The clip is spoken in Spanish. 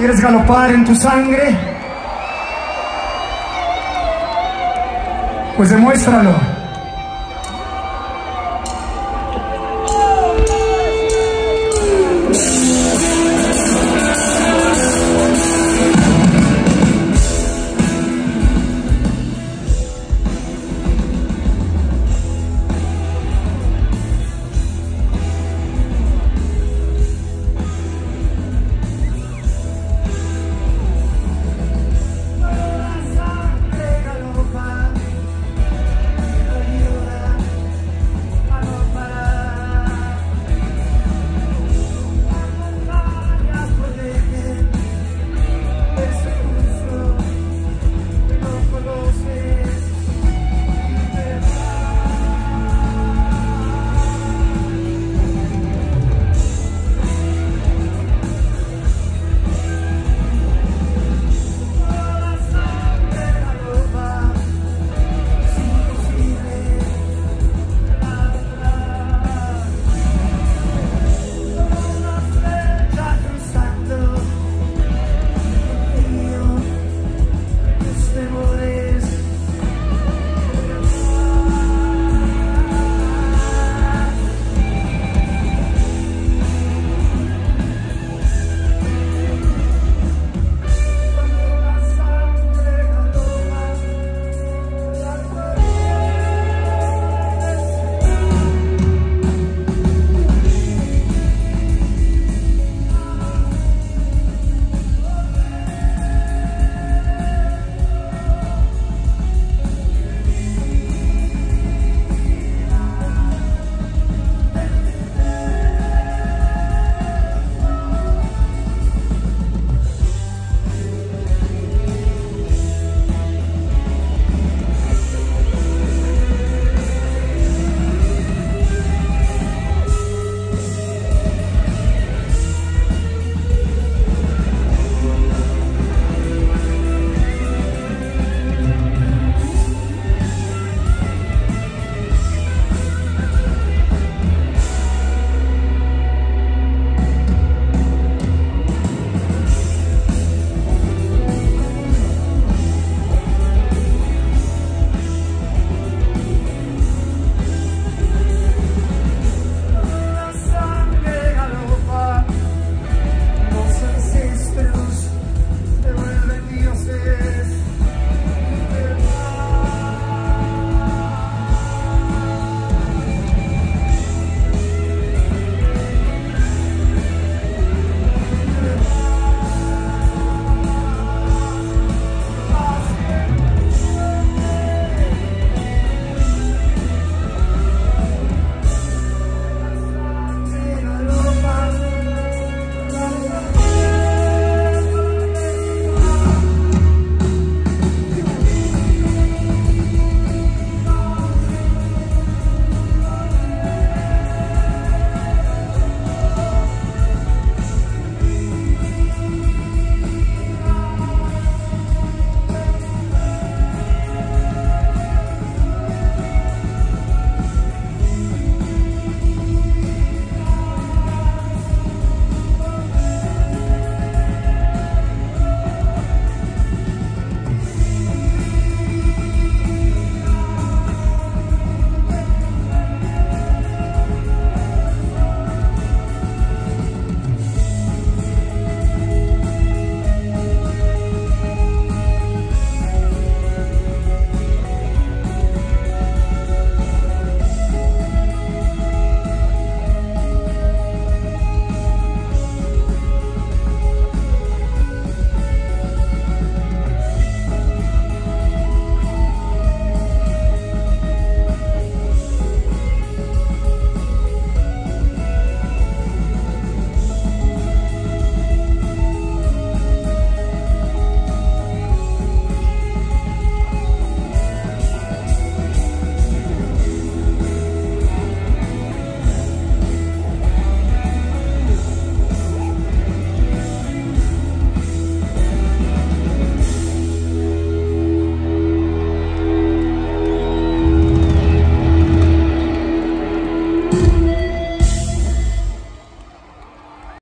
¿Quieres galopar en tu sangre? Pues demuéstralo.